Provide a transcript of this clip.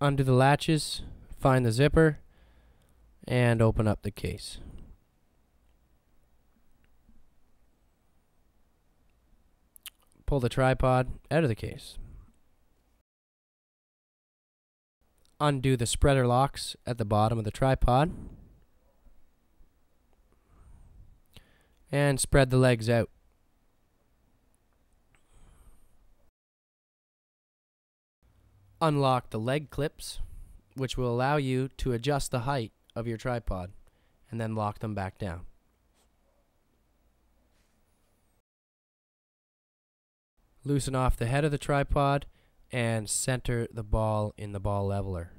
undo the latches, find the zipper, and open up the case. Pull the tripod out of the case. Undo the spreader locks at the bottom of the tripod. And spread the legs out. Unlock the leg clips, which will allow you to adjust the height of your tripod and then lock them back down. Loosen off the head of the tripod and center the ball in the ball leveler.